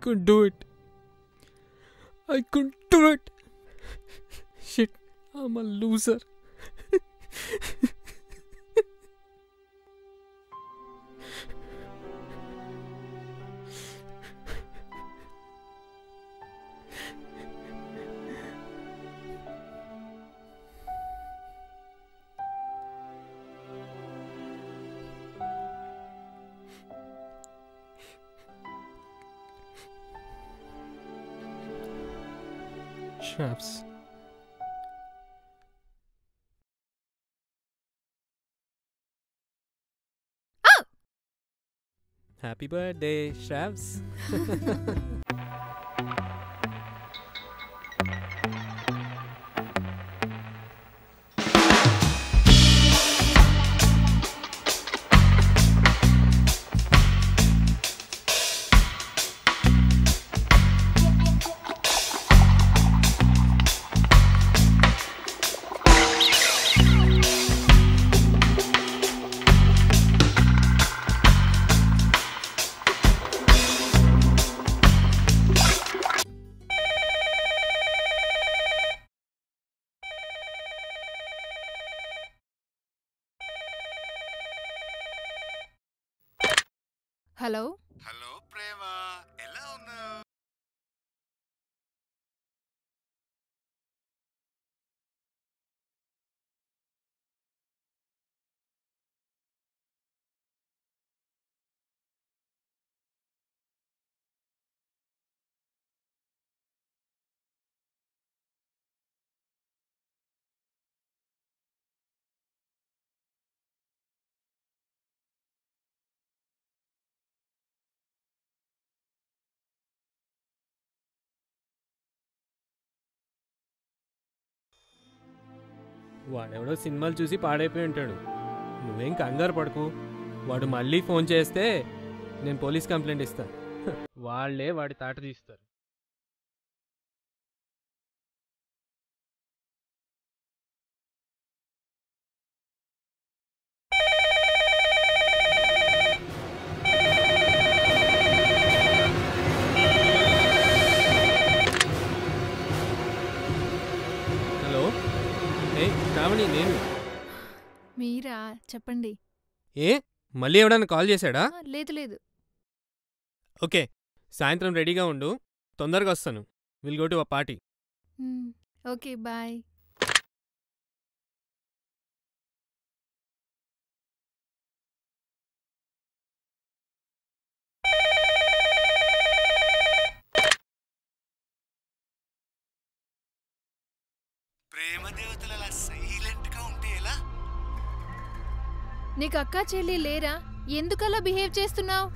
could do it. I couldn't do it. Shit, I'm a loser. traps. Oh! Happy birthday, Shavs. Hello hello ప్రేమా వాడెవడో సినిమాలు చూసి పాడైపోయి ఉంటాడు. నువ్వేం కంగారు పడకు. వాడు మళ్ళీ ఫోన్ చేస్తే నేను పోలీస్ కంప్లైంట్ ఇస్తాను వాళ్ళే వాడి తాట తీస్తారు. మీరా? చెప్పండి. ఏ? మళ్ళీ ఎవడన్నా కాల్ చేశాడా? ఆ, లేదు లేదు. ఓకే. సాయంత్రం రెడీగా ఉండు. తొందరగా వస్తాను. Will go to a party. Hmm, okay bye. ప్రేమ దేవతలు అలా సైలెంట్గా ఉంటే ఎలా? నీకు అక్క చెల్లి లేరా? ఎందుకలా బిహేవ్ చేస్తున్నావు?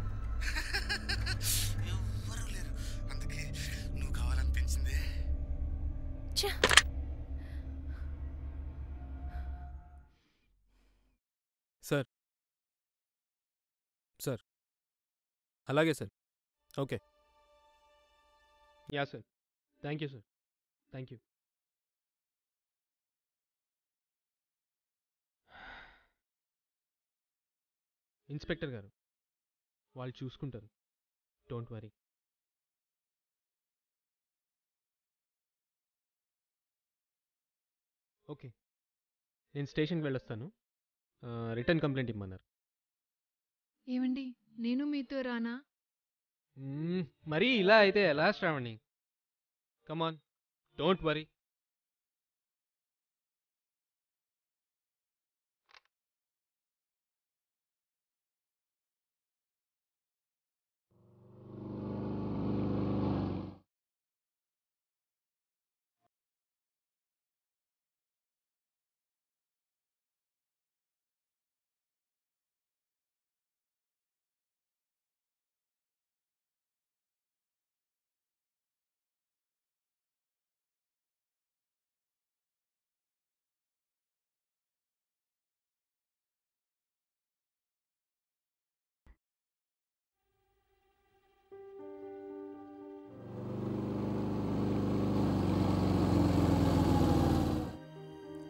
సార్. సార్. అలాగే sir. Okay. Yeah sir. Thank you sir. Thank you inspector గారు. వాళ్ళు చూసుకుంటారు. Don't worry. ఓకే. నేను స్టేషన్కి వెళ్ళొస్తాను. రిటర్న్ కంప్లైంట్ ఇమ్మన్నారు. ఏమండి? నేను మీతో రానా? మరీ ఇలా అయితే ఎలా Shravani? Come on don't worry.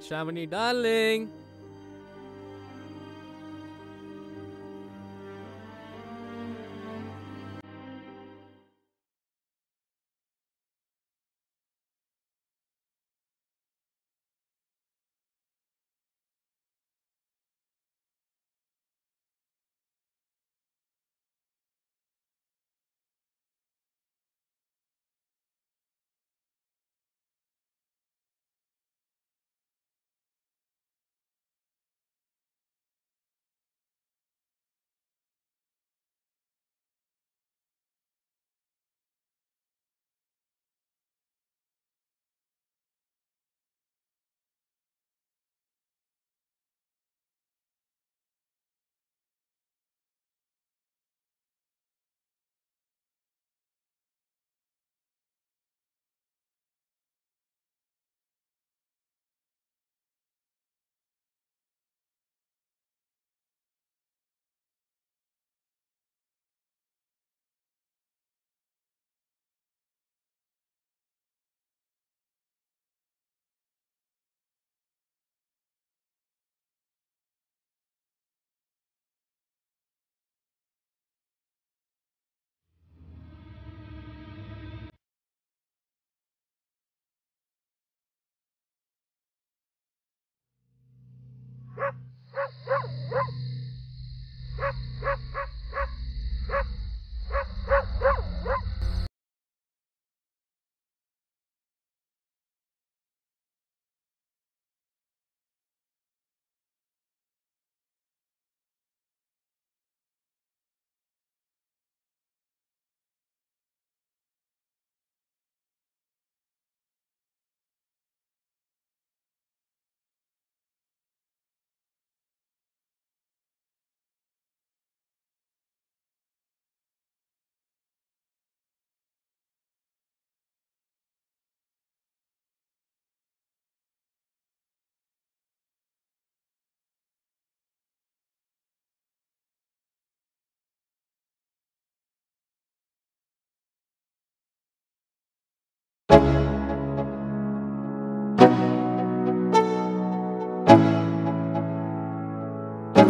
Shravani darling